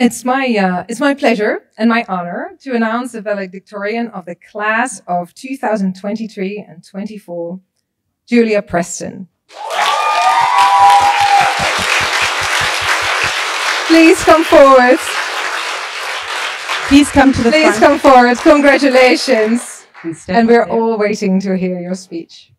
It's my, uh, it's my pleasure and my honor to announce the valedictorian of the class of 2023 and 24, Julia Preston. Please come forward. Please come to the Please front. come forward. Congratulations. and And we're there. all waiting to hear your speech.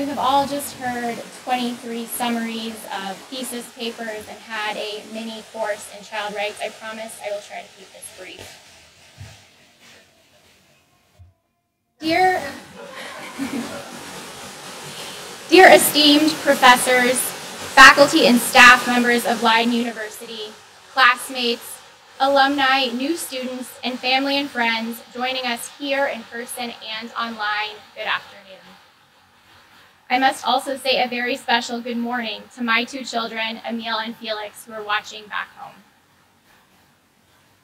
You have all just heard 23 summaries of thesis papers and had a mini course in child rights. I promise I will try to keep this brief. Dear, dear esteemed professors, faculty and staff members of Leiden University, classmates, alumni, new students, and family and friends joining us here in person and online, good afternoon. I must also say a very special good morning to my two children, Emil and Felix, who are watching back home.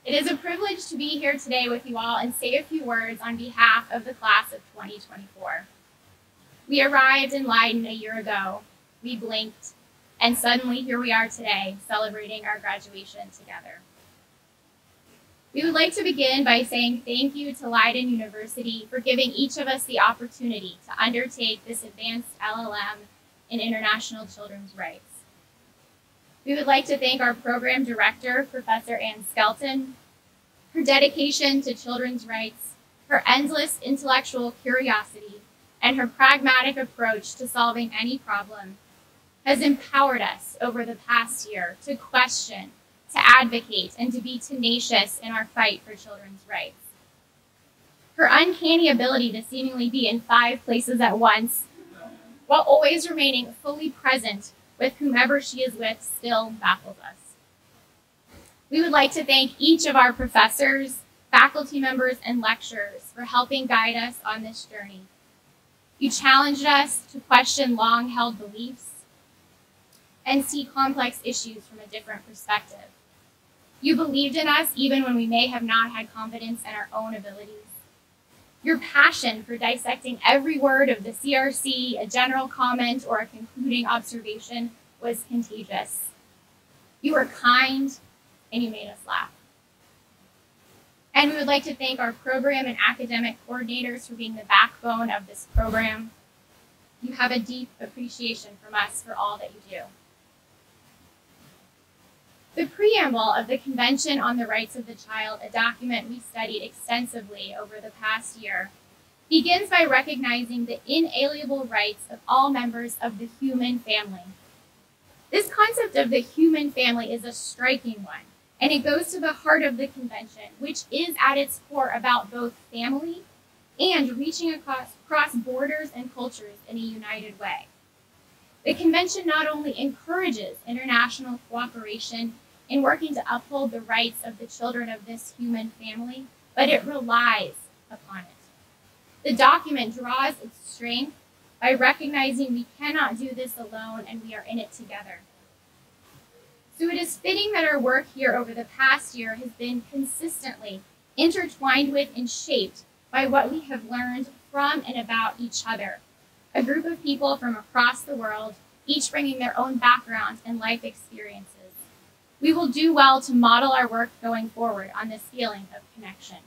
It is a privilege to be here today with you all and say a few words on behalf of the class of 2024. We arrived in Leiden a year ago. We blinked, and suddenly here we are today, celebrating our graduation together. We would like to begin by saying thank you to Leiden University for giving each of us the opportunity to undertake this advanced LLM in international children's rights. We would like to thank our program director, Professor Ann Skelton. Her dedication to children's rights, her endless intellectual curiosity, and her pragmatic approach to solving any problem has empowered us over the past year to question to advocate and to be tenacious in our fight for children's rights. Her uncanny ability to seemingly be in five places at once, while always remaining fully present with whomever she is with, still baffles us. We would like to thank each of our professors, faculty members, and lecturers for helping guide us on this journey. You challenged us to question long held beliefs and see complex issues from a different perspective. You believed in us even when we may have not had confidence in our own abilities. Your passion for dissecting every word of the CRC, a general comment, or a concluding observation was contagious. You were kind and you made us laugh. And we would like to thank our program and academic coordinators for being the backbone of this program. You have a deep appreciation from us for all that you do. The preamble of the Convention on the Rights of the Child, a document we studied extensively over the past year, begins by recognizing the inalienable rights of all members of the human family. This concept of the human family is a striking one, and it goes to the heart of the Convention, which is at its core about both family and reaching across, across borders and cultures in a united way. The Convention not only encourages international cooperation in working to uphold the rights of the children of this human family, but it relies upon it. The document draws its strength by recognizing we cannot do this alone and we are in it together. So it is fitting that our work here over the past year has been consistently intertwined with and shaped by what we have learned from and about each other. A group of people from across the world, each bringing their own background and life experiences. We will do well to model our work going forward on this feeling of connection.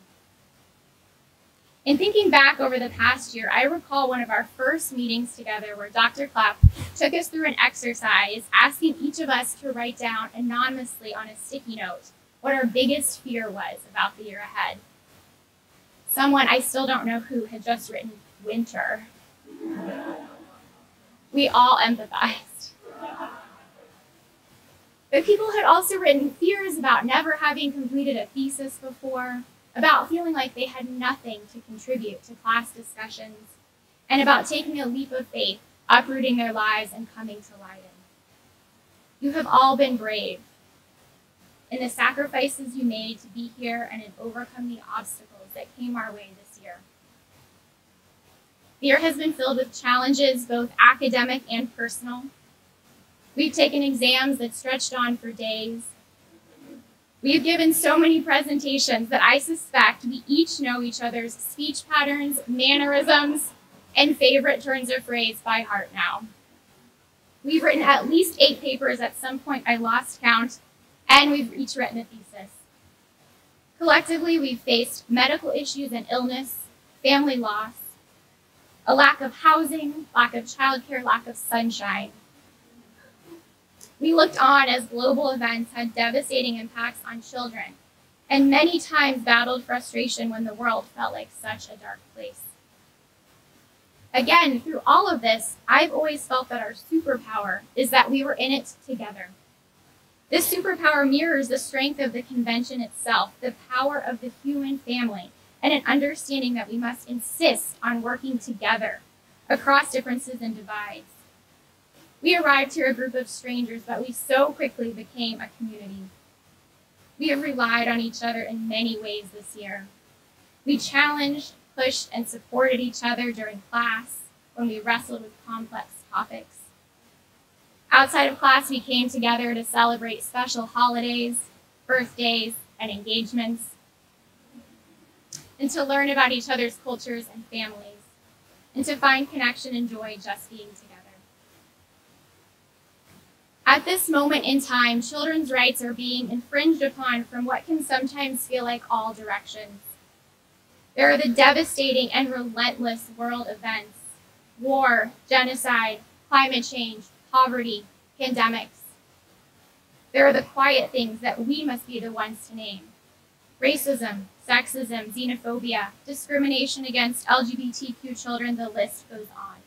In thinking back over the past year, I recall one of our first meetings together where Dr. Clapp took us through an exercise asking each of us to write down anonymously on a sticky note what our biggest fear was about the year ahead. Someone, I still don't know who, had just written winter. We all empathized. But people had also written fears about never having completed a thesis before, about feeling like they had nothing to contribute to class discussions, and about taking a leap of faith, uprooting their lives, and coming to Leiden. You have all been brave in the sacrifices you made to be here and in overcome the obstacles that came our way this year. The year has been filled with challenges, both academic and personal. We've taken exams that stretched on for days. We've given so many presentations that I suspect we each know each other's speech patterns, mannerisms, and favorite turns of phrase by heart now. We've written at least eight papers at some point, I lost count, and we've each written a thesis. Collectively, we've faced medical issues and illness, family loss, a lack of housing, lack of childcare, lack of sunshine. We looked on as global events had devastating impacts on children, and many times battled frustration when the world felt like such a dark place. Again, through all of this, I've always felt that our superpower is that we were in it together. This superpower mirrors the strength of the convention itself, the power of the human family, and an understanding that we must insist on working together across differences and divides. We arrived here a group of strangers, but we so quickly became a community. We have relied on each other in many ways this year. We challenged, pushed and supported each other during class when we wrestled with complex topics. Outside of class, we came together to celebrate special holidays, birthdays, and engagements, and to learn about each other's cultures and families, and to find connection and joy just being together. At this moment in time, children's rights are being infringed upon from what can sometimes feel like all directions. There are the devastating and relentless world events war, genocide, climate change, poverty, pandemics. There are the quiet things that we must be the ones to name racism, sexism, xenophobia, discrimination against LGBTQ children, the list goes on.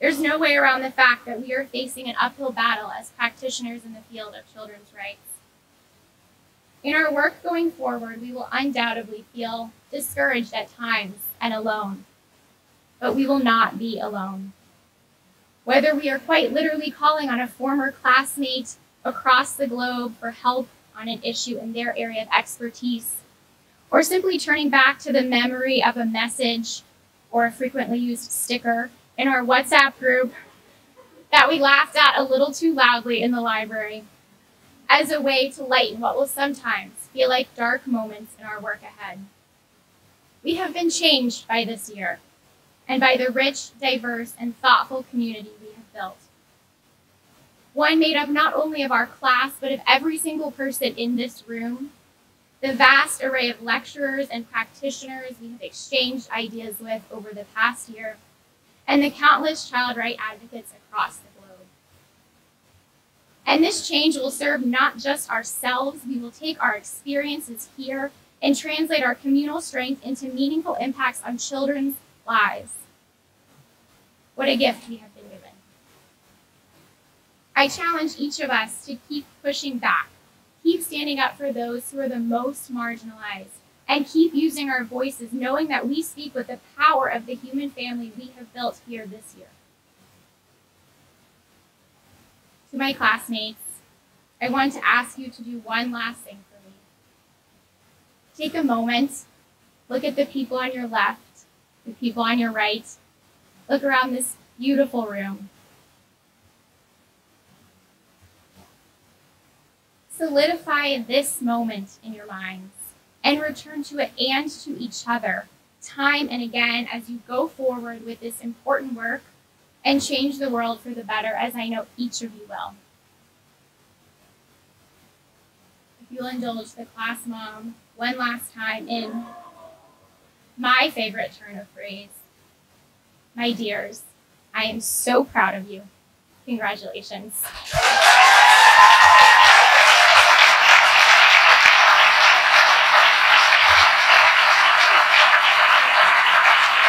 There's no way around the fact that we are facing an uphill battle as practitioners in the field of children's rights. In our work going forward, we will undoubtedly feel discouraged at times and alone, but we will not be alone. Whether we are quite literally calling on a former classmate across the globe for help on an issue in their area of expertise, or simply turning back to the memory of a message or a frequently used sticker in our WhatsApp group that we laughed at a little too loudly in the library as a way to lighten what will sometimes feel like dark moments in our work ahead. We have been changed by this year and by the rich, diverse, and thoughtful community we have built. One made up not only of our class, but of every single person in this room, the vast array of lecturers and practitioners we have exchanged ideas with over the past year, and the countless child right advocates across the globe. and this change will serve not just ourselves, we will take our experiences here and translate our communal strength into meaningful impacts on children's lives. What a gift we have been given. I challenge each of us to keep pushing back, keep standing up for those who are the most marginalized, and keep using our voices, knowing that we speak with the power of the human family we have built here this year. To my classmates, I want to ask you to do one last thing for me. Take a moment, look at the people on your left, the people on your right, look around this beautiful room. Solidify this moment in your minds and return to it and to each other time and again as you go forward with this important work and change the world for the better, as I know each of you will. If you'll indulge the class mom one last time in my favorite turn of phrase, my dears, I am so proud of you. Congratulations.